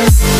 Bye.